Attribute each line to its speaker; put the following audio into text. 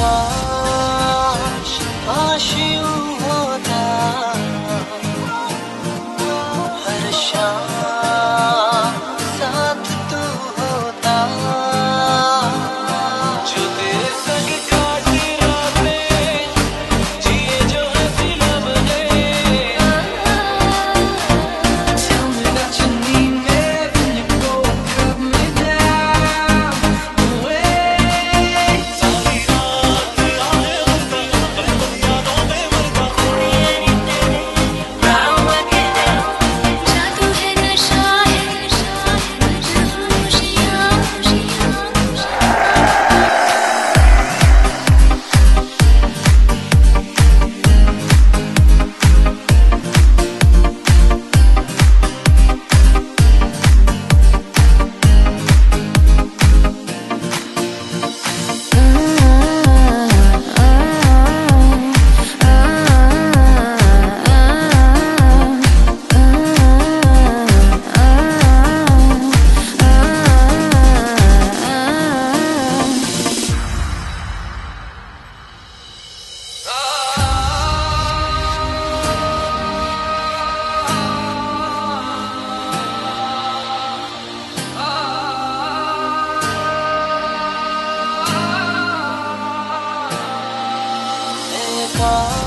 Speaker 1: fall. fall.